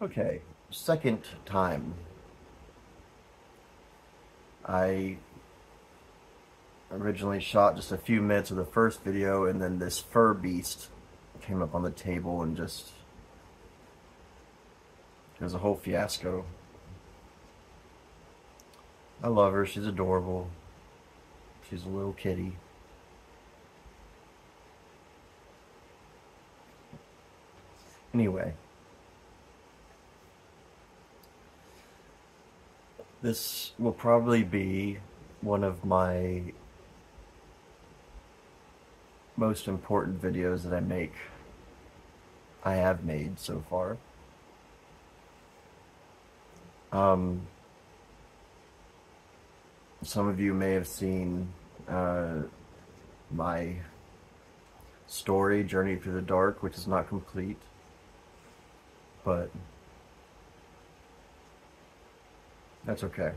Okay, second time. I originally shot just a few minutes of the first video and then this fur beast came up on the table and just it was a whole fiasco. I love her, she's adorable. She's a little kitty. Anyway. This will probably be one of my most important videos that I make. I have made so far. Um, some of you may have seen uh, my story, Journey Through the Dark, which is not complete, but That's okay.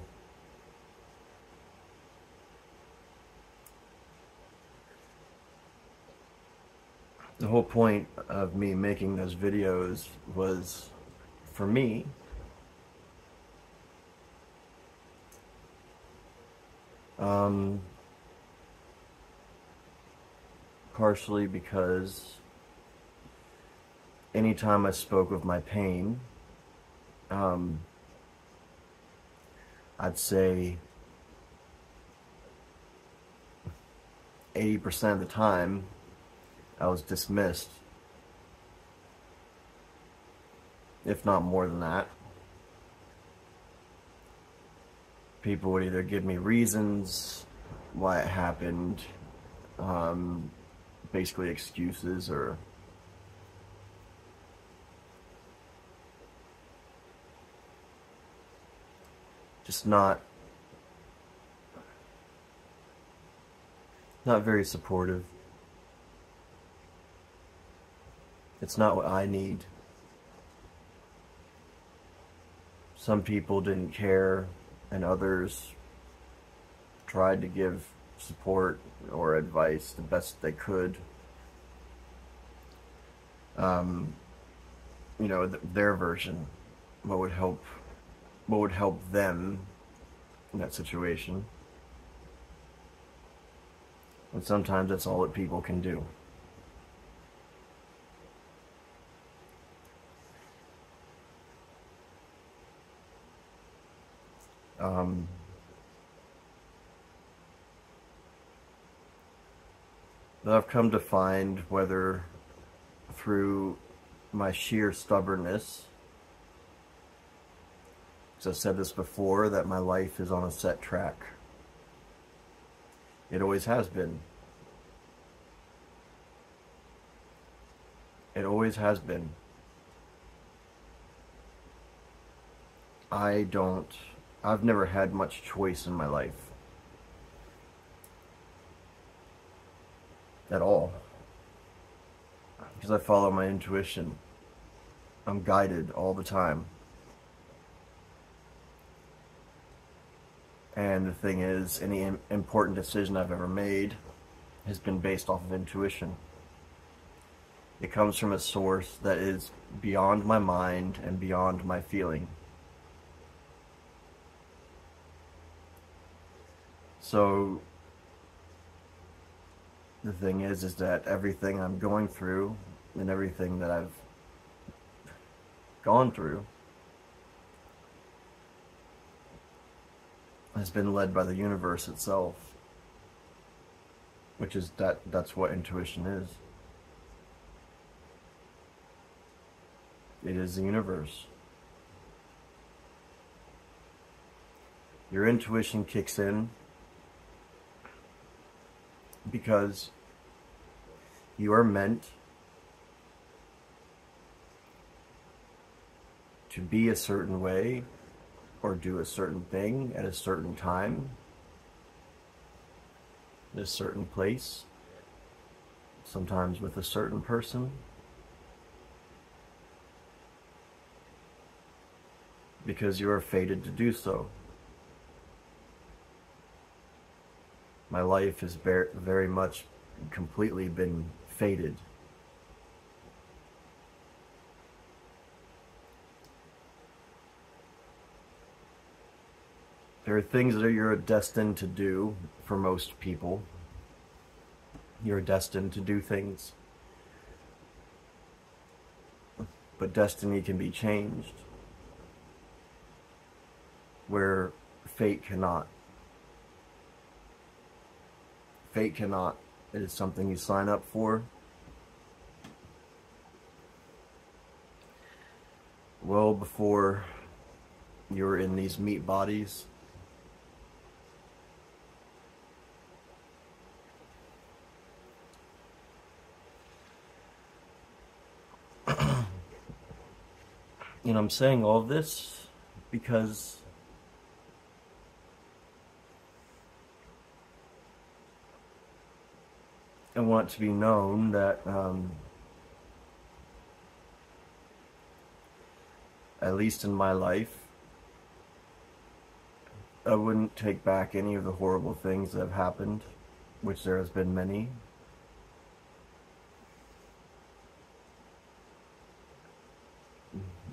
The whole point of me making those videos was for me um, partially because anytime I spoke of my pain um, I'd say 80% of the time I was dismissed. If not more than that. People would either give me reasons why it happened, um, basically excuses or just not not very supportive. It's not what I need. Some people didn't care and others tried to give support or advice the best they could. Um, you know, th their version, what would help what would help them in that situation. And sometimes that's all that people can do. Um, I've come to find whether through my sheer stubbornness I've said this before, that my life is on a set track. It always has been. It always has been. I don't, I've never had much choice in my life. At all. Because I follow my intuition. I'm guided all the time. And the thing is, any important decision I've ever made has been based off of intuition. It comes from a source that is beyond my mind and beyond my feeling. So the thing is, is that everything I'm going through and everything that I've gone through has been led by the universe itself. Which is that that's what intuition is. It is the universe. Your intuition kicks in because you are meant to be a certain way or do a certain thing at a certain time, in a certain place, sometimes with a certain person. Because you are fated to do so. My life has very much completely been fated. There are things that you're destined to do for most people. You're destined to do things. But destiny can be changed where fate cannot. Fate cannot. It is something you sign up for. Well before you're in these meat bodies. You know, I'm saying all this because I want to be known that um, at least in my life, I wouldn't take back any of the horrible things that have happened, which there has been many.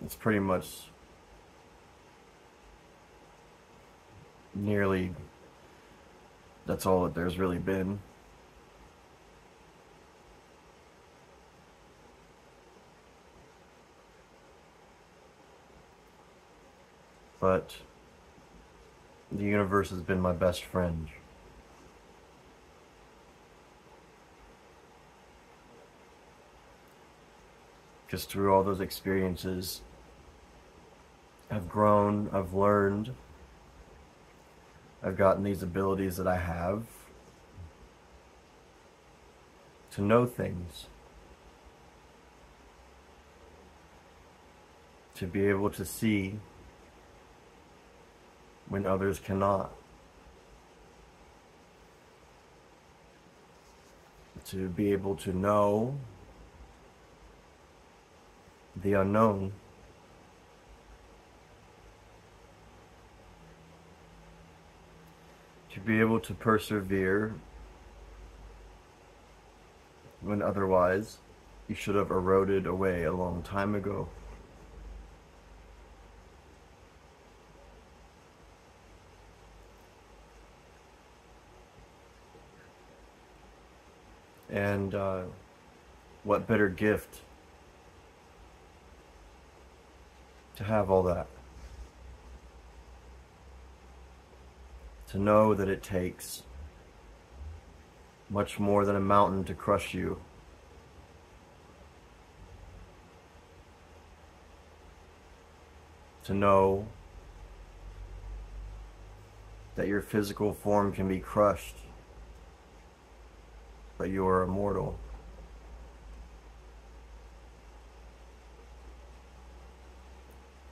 It's pretty much nearly that's all that there's really been. But the universe has been my best friend. Because through all those experiences, I've grown, I've learned, I've gotten these abilities that I have to know things, to be able to see when others cannot. To be able to know the unknown. To be able to persevere when otherwise you should have eroded away a long time ago. And uh, what better gift to have all that? To know that it takes much more than a mountain to crush you. To know that your physical form can be crushed but you are immortal.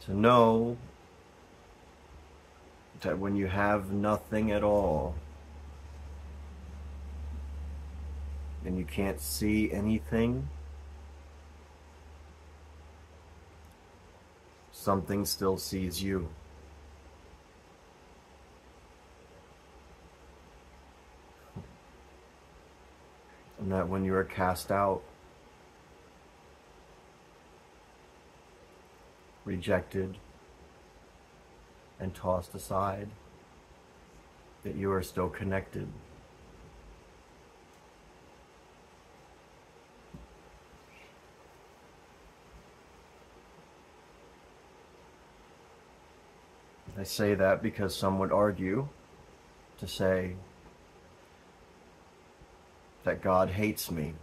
To know that when you have nothing at all, and you can't see anything, something still sees you. and that when you are cast out, rejected, and tossed aside, that you are still connected. I say that because some would argue to say that God hates me.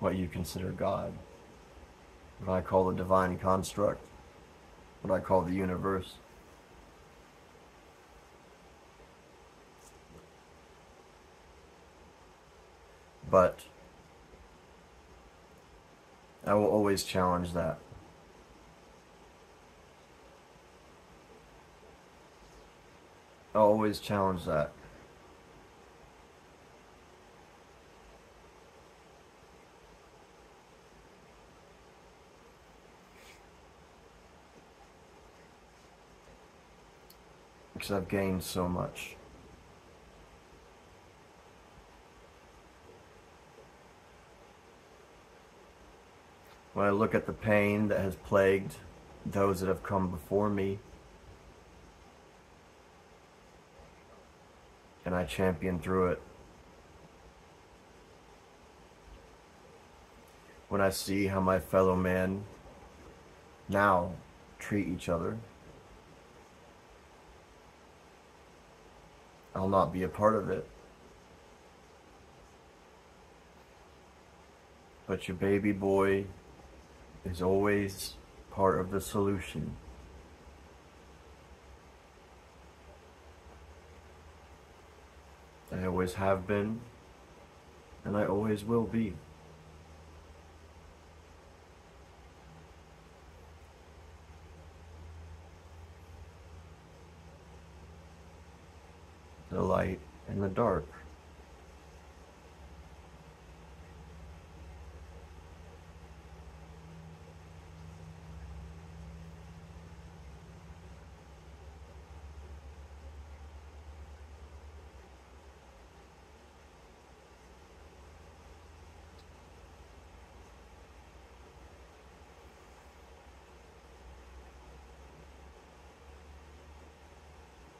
What you consider God. What I call the divine construct. What I call the universe. But I will always challenge that. I'll always challenge that. Because I've gained so much. When I look at the pain that has plagued those that have come before me. And I champion through it. When I see how my fellow men now treat each other, I'll not be a part of it. But your baby boy is always part of the solution. I always have been, and I always will be. The light and the dark.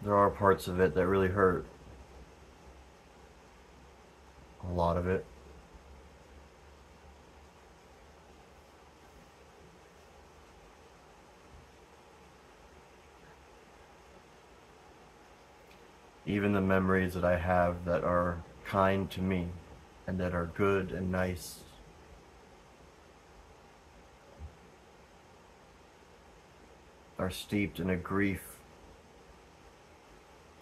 There are parts of it that really hurt. A lot of it. Even the memories that I have that are kind to me and that are good and nice. Are steeped in a grief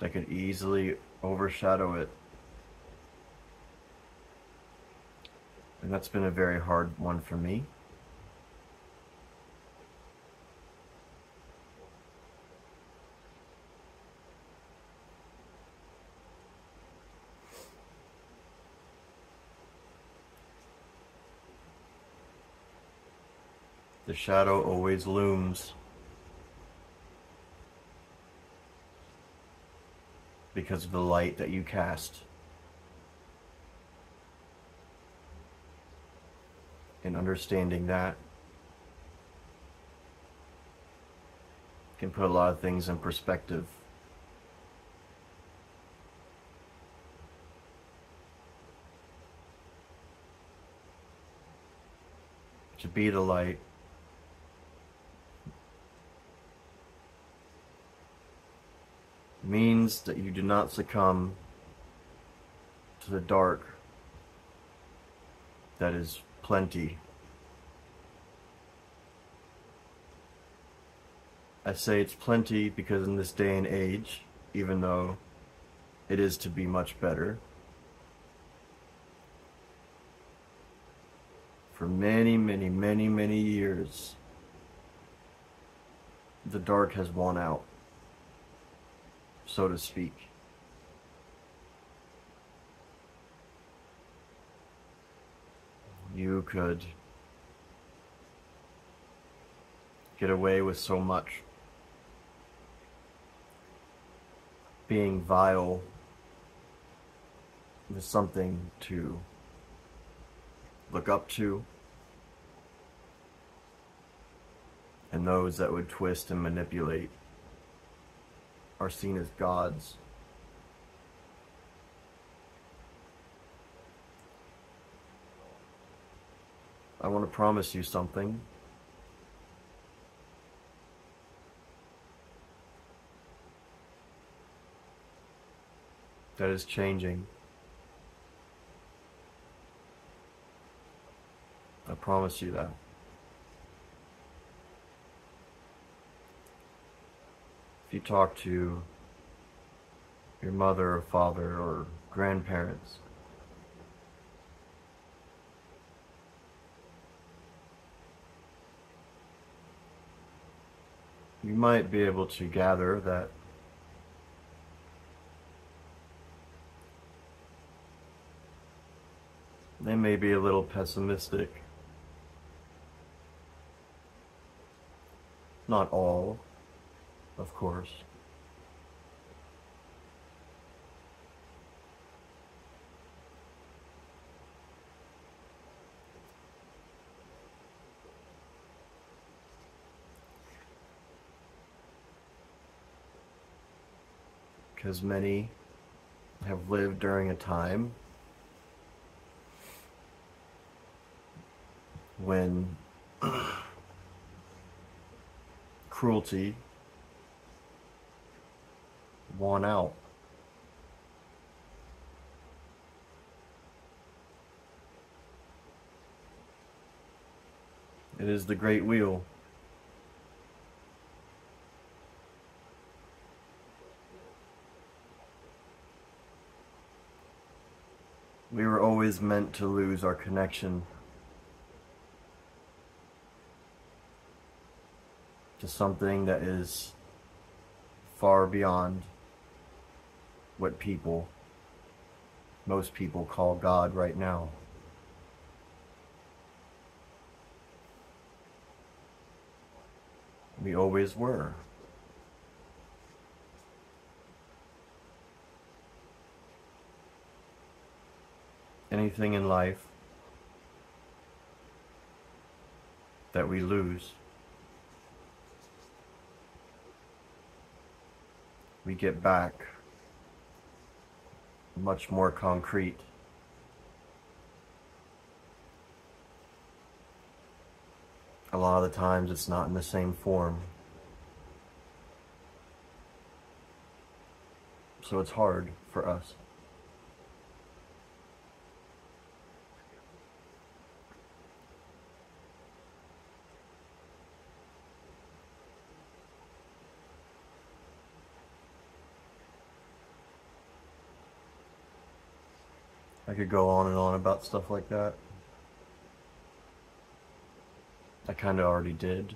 that could easily overshadow it. And that's been a very hard one for me. The shadow always looms. because of the light that you cast. And understanding that can put a lot of things in perspective. To be the light means that you do not succumb to the dark that is plenty. I say it's plenty because in this day and age, even though it is to be much better, for many, many, many, many years, the dark has won out so to speak. You could get away with so much. Being vile is something to look up to. And those that would twist and manipulate are seen as gods. I want to promise you something. That is changing. I promise you that. if you talk to your mother or father or grandparents, you might be able to gather that they may be a little pessimistic. Not all, of course. Because many have lived during a time when cruelty won out. It is the great wheel. We were always meant to lose our connection to something that is far beyond what people, most people call God right now. We always were. Anything in life that we lose, we get back much more concrete. A lot of the times it's not in the same form. So it's hard for us. Could go on and on about stuff like that. I kind of already did.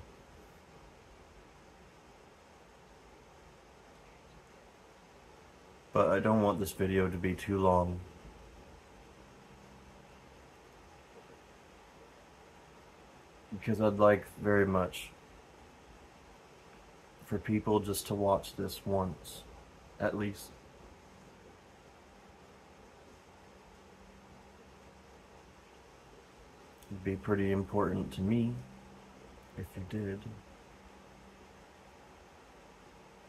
But I don't want this video to be too long. Because I'd like very much for people just to watch this once, at least. Be pretty important to me if you did.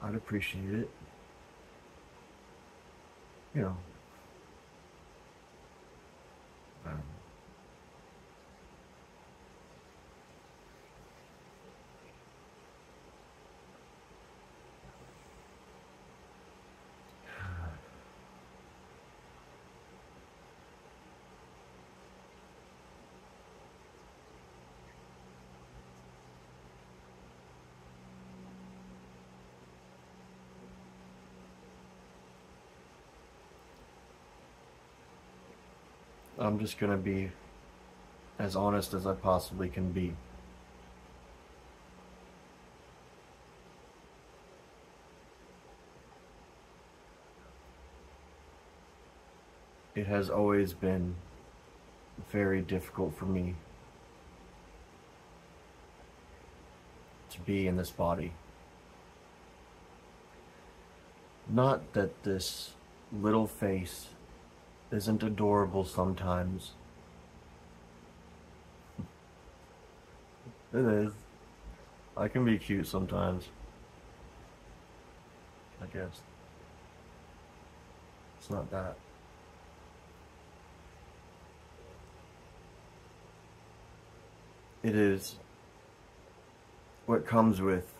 I'd appreciate it. You know. I'm just gonna be as honest as I possibly can be. It has always been very difficult for me to be in this body. Not that this little face isn't adorable sometimes. It is. I can be cute sometimes. I guess. It's not that. It is what comes with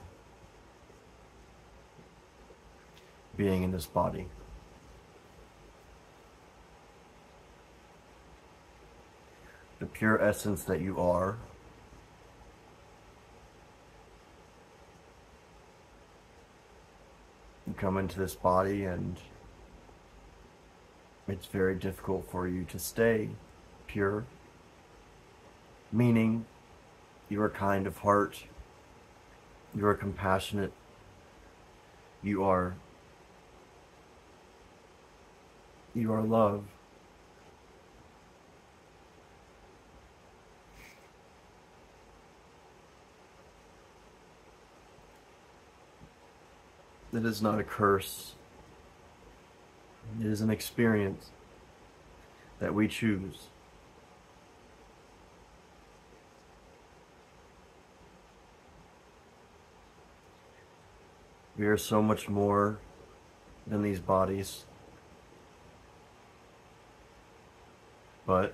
being in this body. The pure essence that you are. You come into this body and it's very difficult for you to stay pure, meaning you are kind of heart, you are compassionate, you are you are love. It is not a curse. It is an experience that we choose. We are so much more than these bodies. But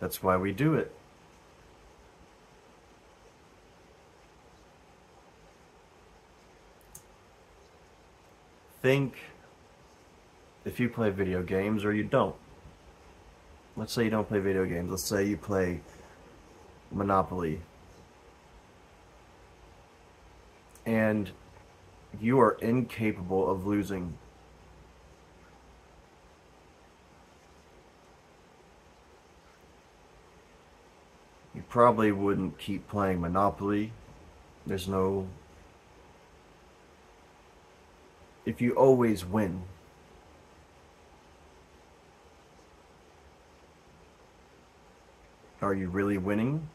that's why we do it. Think if you play video games or you don't. Let's say you don't play video games. Let's say you play Monopoly. And you are incapable of losing. You probably wouldn't keep playing Monopoly. There's no... If you always win, Are you really winning?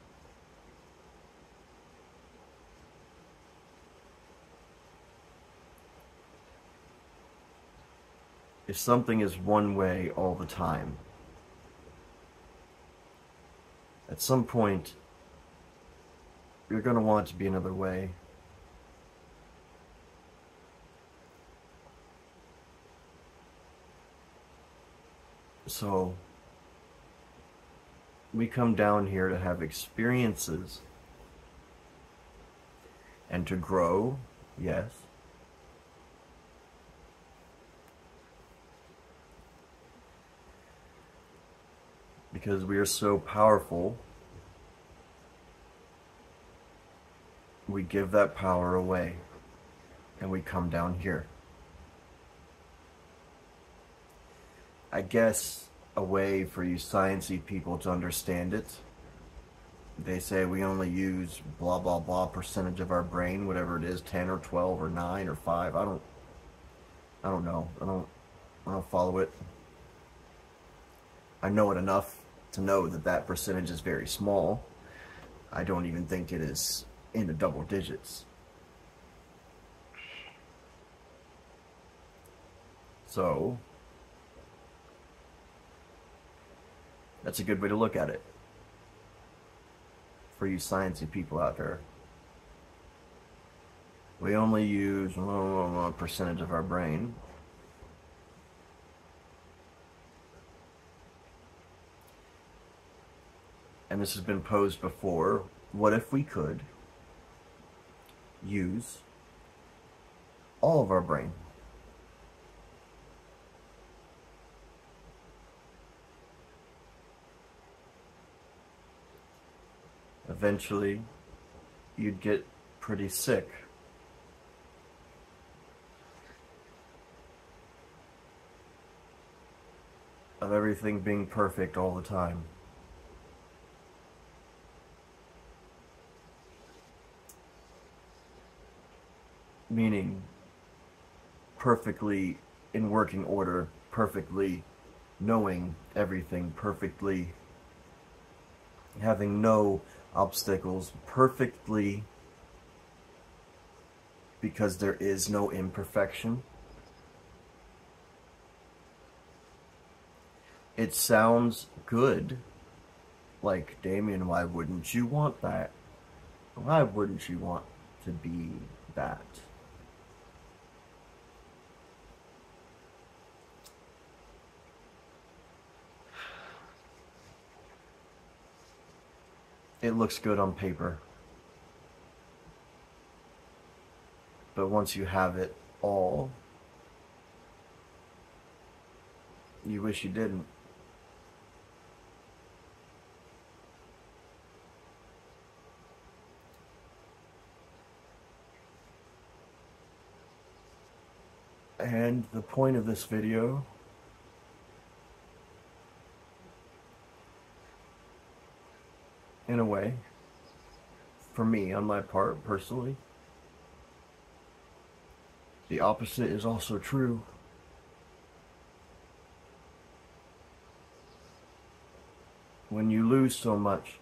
If something is one way all the time, at some point, you're going to want it to be another way. So, we come down here to have experiences and to grow, yes. Because we are so powerful, we give that power away and we come down here. I guess a way for you sciencey people to understand it. They say we only use blah blah blah percentage of our brain, whatever it is, 10 or 12 or 9 or 5. I don't I don't know. I don't I don't follow it. I know it enough to know that that percentage is very small. I don't even think it is in the double digits. So, That's a good way to look at it. For you sciencey people out there. We only use a percentage of our brain. And this has been posed before. What if we could use all of our brain? Eventually you'd get pretty sick. Of everything being perfect all the time. Meaning perfectly in working order, perfectly knowing everything, perfectly having no obstacles perfectly because there is no imperfection. It sounds good. Like, Damien, why wouldn't you want that? Why wouldn't you want to be that? It looks good on paper. But once you have it all, you wish you didn't. And the point of this video in a way, for me, on my part, personally. The opposite is also true. When you lose so much,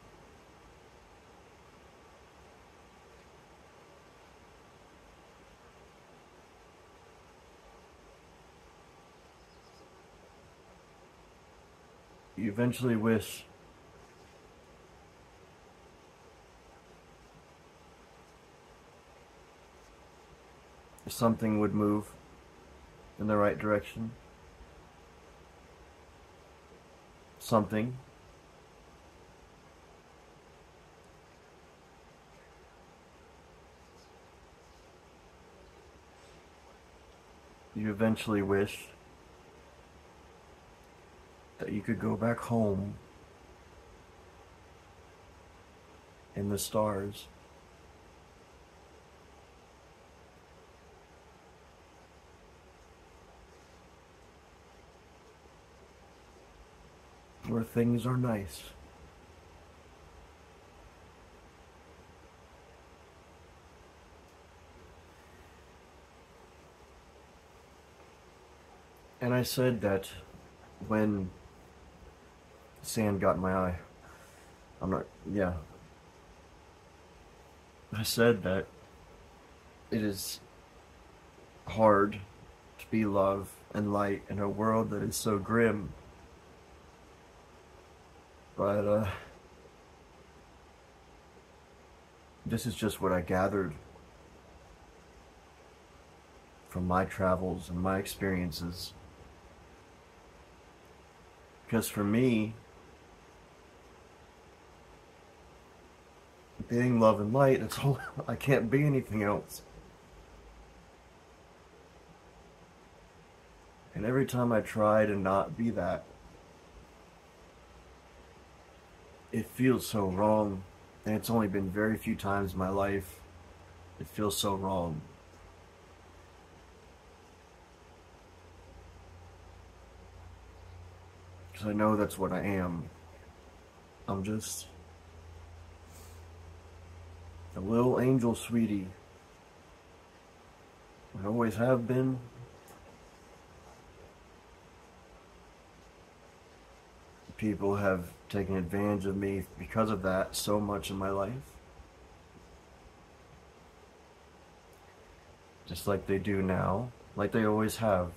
you eventually wish something would move in the right direction. Something. You eventually wish that you could go back home in the stars. Where things are nice. And I said that when sand got in my eye, I'm not, yeah. I said that it is hard to be love and light in a world that is so grim. But, uh, this is just what I gathered from my travels and my experiences. Because for me, being love and light, it's all, I can't be anything else. And every time I try to not be that, it feels so wrong. And it's only been very few times in my life it feels so wrong. Because I know that's what I am. I'm just a little angel sweetie. I always have been. People have taken advantage of me because of that so much in my life. Just like they do now, like they always have.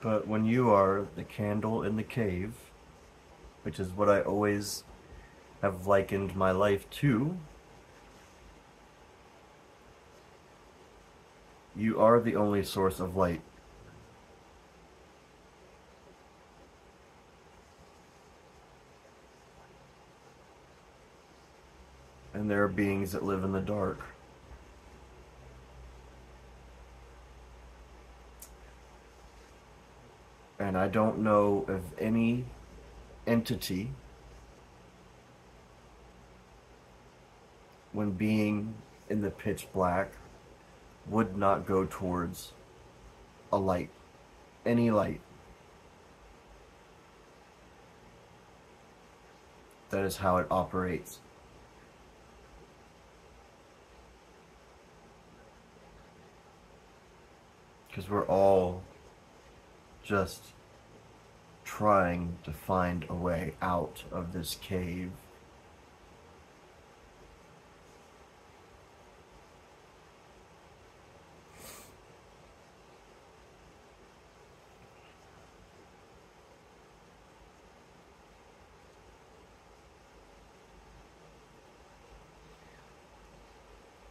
But when you are the candle in the cave, which is what I always have likened my life to, you are the only source of light. And there are beings that live in the dark. and I don't know of any entity when being in the pitch black would not go towards a light, any light. That is how it operates. Because we're all just trying to find a way out of this cave.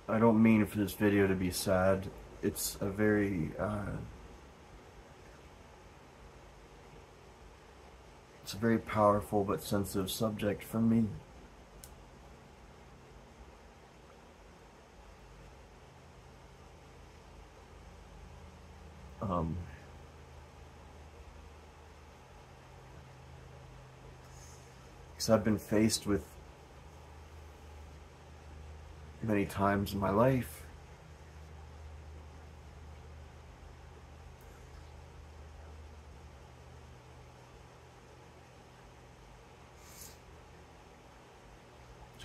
I don't mean for this video to be sad. It's a very uh, It's a very powerful but sensitive subject for me. Um, because I've been faced with many times in my life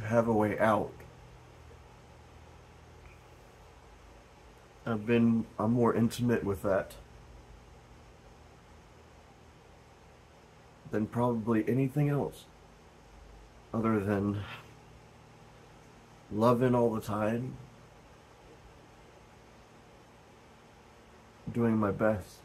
to have a way out. I've been, I'm more intimate with that than probably anything else other than loving all the time doing my best.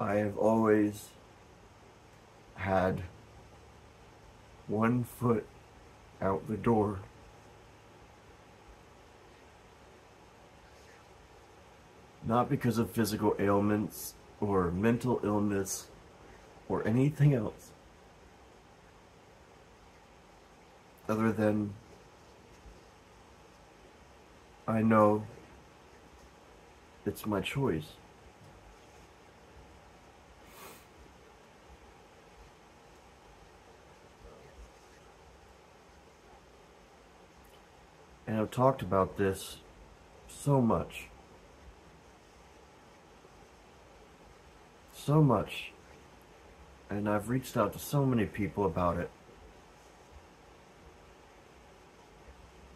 I have always had one foot out the door. Not because of physical ailments or mental illness or anything else. Other than I know it's my choice. And I've talked about this so much. So much. And I've reached out to so many people about it.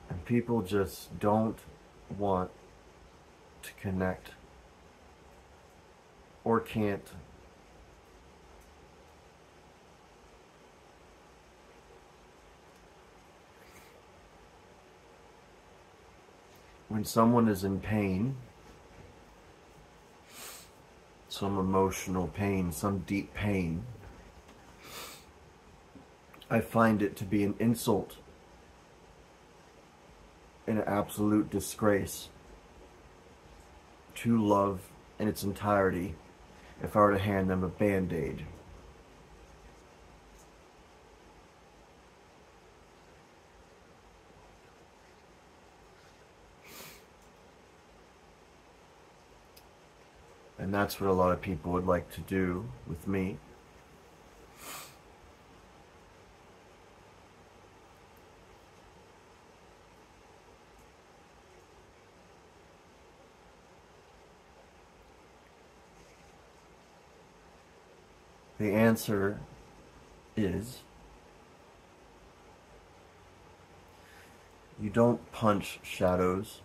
And people just don't want to connect or can't when someone is in pain, some emotional pain, some deep pain, I find it to be an insult, an absolute disgrace to love in its entirety if I were to hand them a band-aid. And that's what a lot of people would like to do with me. The answer is you don't punch shadows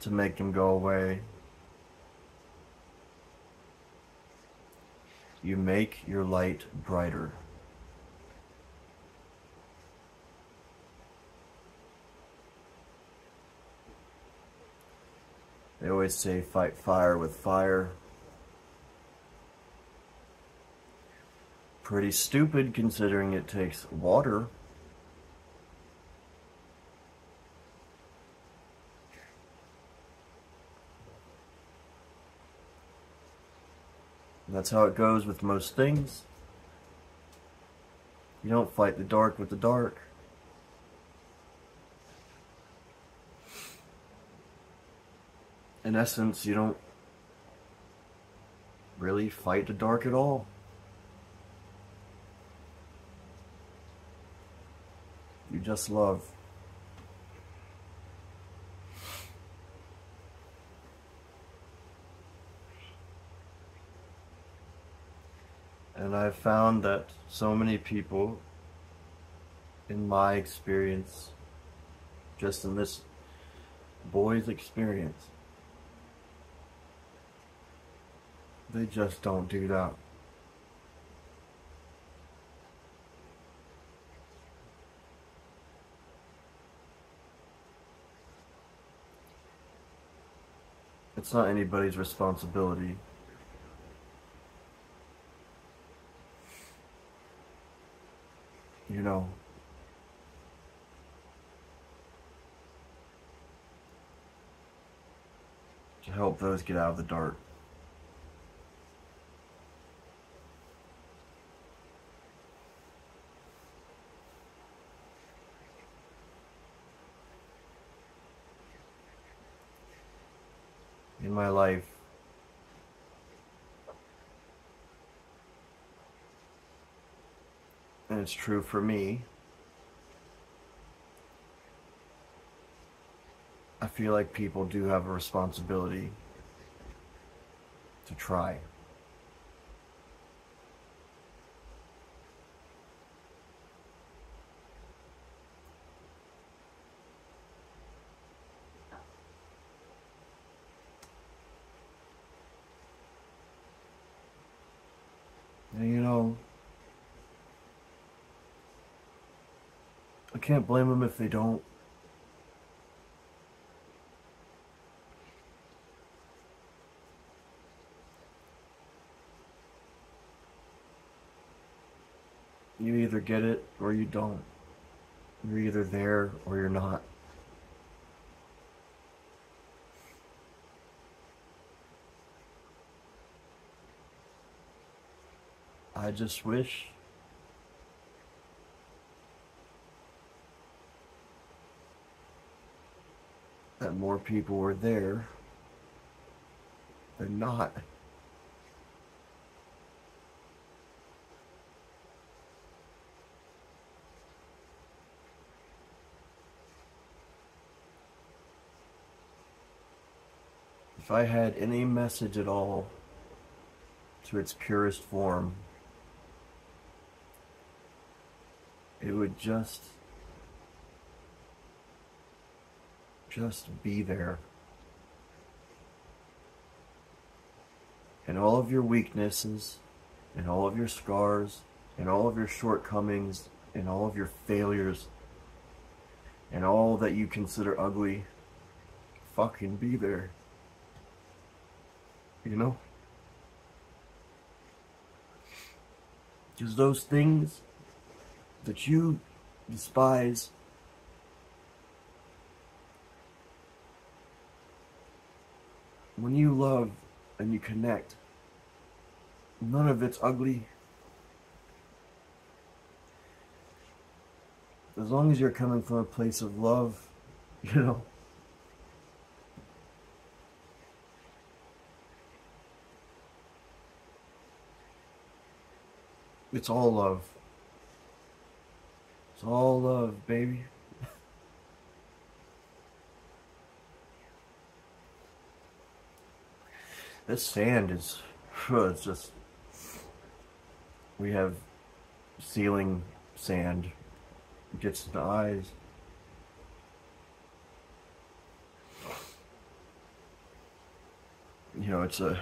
to make them go away. You make your light brighter. They always say fight fire with fire. Pretty stupid considering it takes water. And that's how it goes with most things. You don't fight the dark with the dark. In essence, you don't really fight the dark at all. You just love. And I've found that so many people, in my experience, just in this boy's experience, they just don't do that. It's not anybody's responsibility. You know, to help those get out of the dark. in my life. It's true for me. I feel like people do have a responsibility to try. And you know, can't blame them if they don't. You either get it or you don't. You're either there or you're not. I just wish that more people were there than not. If I had any message at all to its purest form, it would just just be there. And all of your weaknesses, and all of your scars, and all of your shortcomings, and all of your failures, and all that you consider ugly, fucking be there. You know? Because those things that you despise when you love and you connect, none of it's ugly. As long as you're coming from a place of love, you know. It's all love. It's all love, baby. This sand is, it's just, we have ceiling sand. Gets in the eyes. You know, it's a,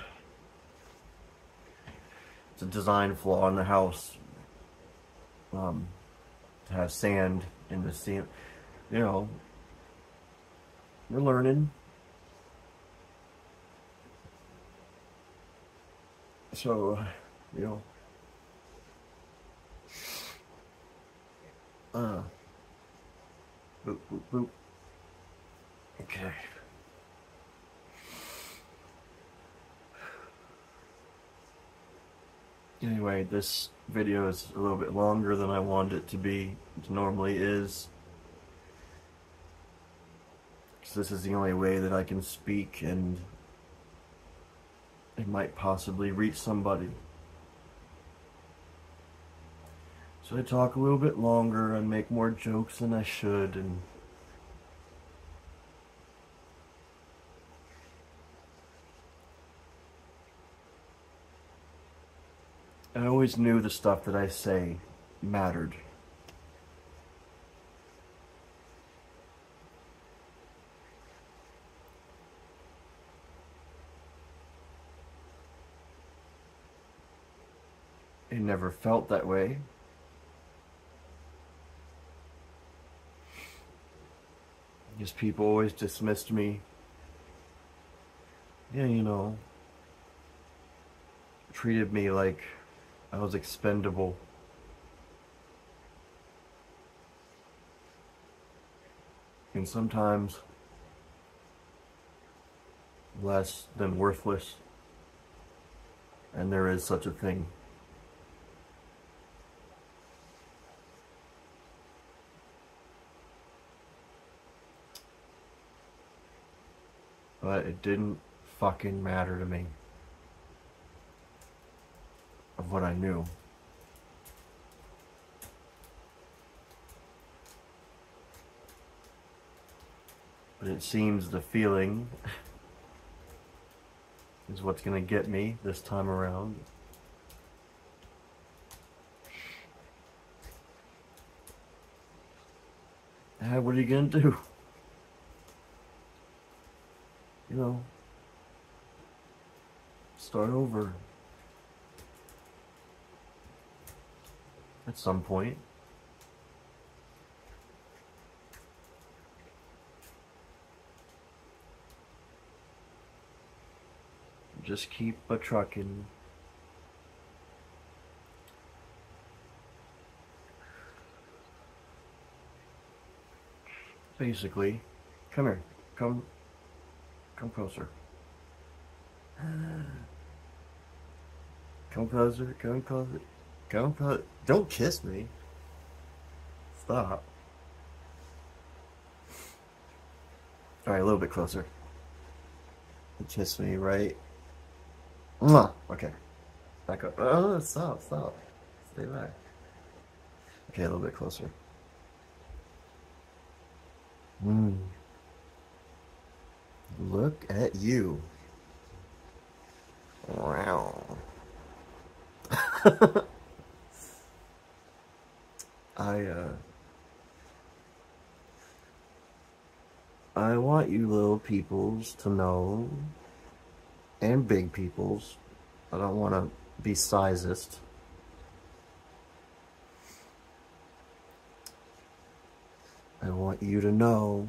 it's a design flaw in the house. Um, to have sand in the ceiling, you know, we're learning. So, you know, uh, boop, boop, boop. Okay. Anyway, this video is a little bit longer than I wanted it to be. It normally is. Because this is the only way that I can speak and it might possibly reach somebody. So I talk a little bit longer and make more jokes than I should and I always knew the stuff that I say mattered. It felt that way. Because people always dismissed me. Yeah, you know, treated me like I was expendable. And sometimes less than worthless. And there is such a thing. But it didn't fucking matter to me. Of what I knew. But it seems the feeling is what's going to get me this time around. Ah, what are you going to do? you know, start over at some point. Just keep a trucking. Basically, come here, come come closer. Come closer. Come closer. Come closer. Don't kiss me. Stop. All right, a little bit closer. Kiss me, right? Okay. Back up. Oh, stop, stop. Stay back. Okay, a little bit closer. Hmm. Look at you. Wow. I, uh... I want you little peoples to know, and big peoples, I don't want to be sizist. I want you to know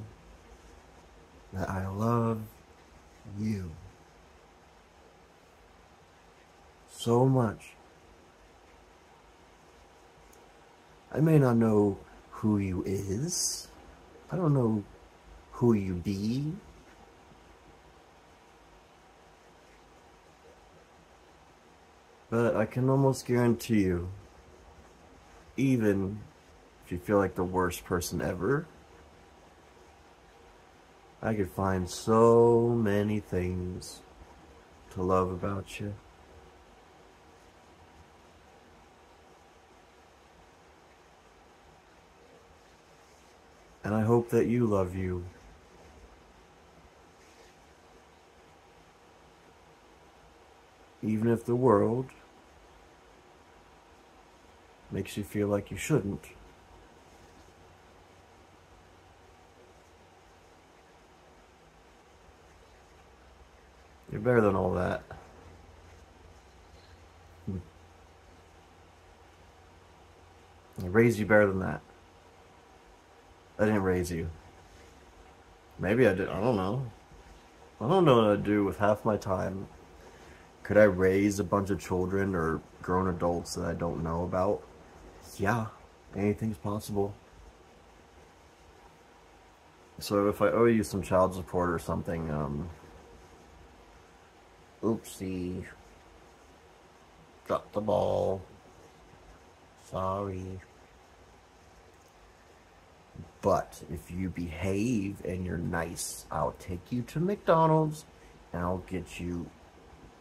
that I love you so much. I may not know who you is. I don't know who you be. But I can almost guarantee you, even if you feel like the worst person ever, I could find so many things to love about you. And I hope that you love you. even if the world makes you feel like you shouldn't. You're better than all that. I raised you better than that. I didn't raise you. Maybe I did. I don't know. I don't know what I'd do with half my time could I raise a bunch of children or grown adults that I don't know about? Yeah, anything's possible. So if I owe you some child support or something, um... Oopsie. Dropped the ball. Sorry. But if you behave and you're nice, I'll take you to McDonald's and I'll get you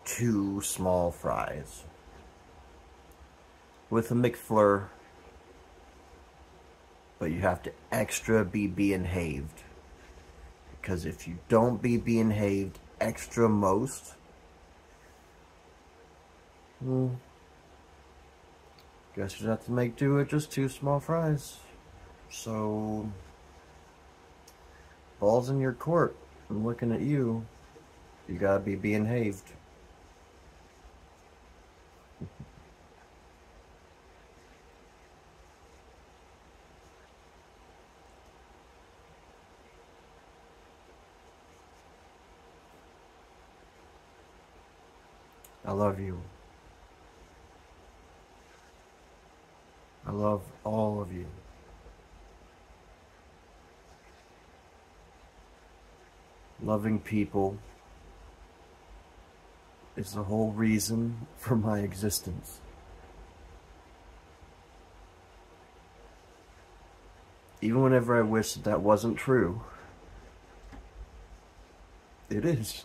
two small fries with a McFlurry, but you have to extra be being haved. Because if you don't be being haved extra most, well, guess you'd have to make do with just two small fries. So, ball's in your court. I'm looking at you. You gotta be being haved. I love you. I love all of you. Loving people is the whole reason for my existence. Even whenever I wish that, that wasn't true, it is.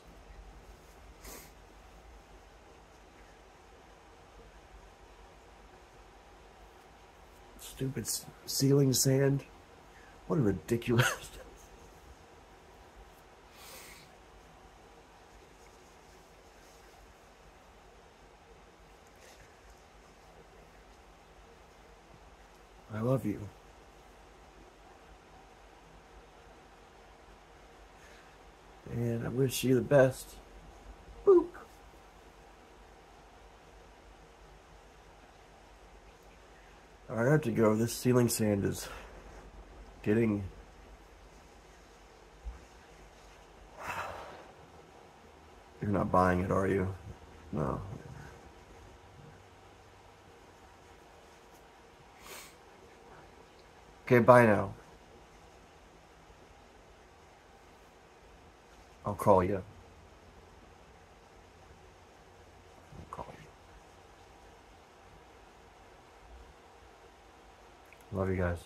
Stupid ceiling sand. What a ridiculous... love you. And I wish you the best. Boop. I have to go. This ceiling sand is getting... You're not buying it, are you? No. Okay, bye now. I'll call you. I'll call you. Love you guys.